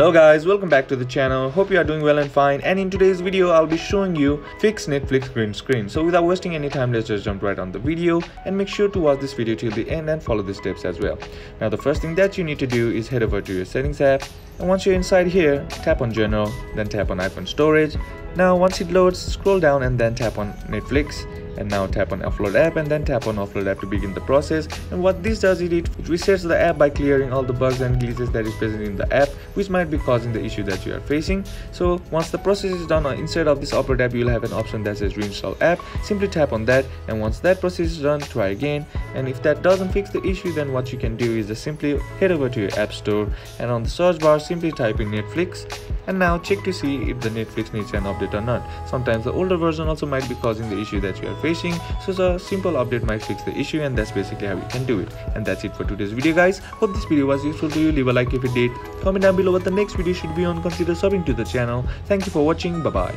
Hello guys, welcome back to the channel. Hope you are doing well and fine. And in today's video, I'll be showing you fix Netflix green screen. So without wasting any time, let's just jump right on the video and make sure to watch this video till the end and follow the steps as well. Now the first thing that you need to do is head over to your settings app and once you're inside here, tap on general, then tap on iPhone storage. Now once it loads, scroll down and then tap on Netflix and now tap on offload app and then tap on offload app to begin the process. And what this does is it resets the app by clearing all the bugs and glitches that is present in the app which might be causing the issue that you are facing. So once the process is done uh, instead of this offload app you will have an option that says reinstall app. Simply tap on that. And once that process is done try again and if that doesn't fix the issue then what you can do is just simply head over to your app store and on the search bar simply type in netflix. And now check to see if the netflix needs an update or not. Sometimes the older version also might be causing the issue that you are facing. So a simple update might fix the issue and that's basically how you can do it. And that's it for today's video guys. Hope this video was useful to you. Leave a like if it did. Comment down below what the next video should be on. Consider subbing to the channel. Thank you for watching. Bye bye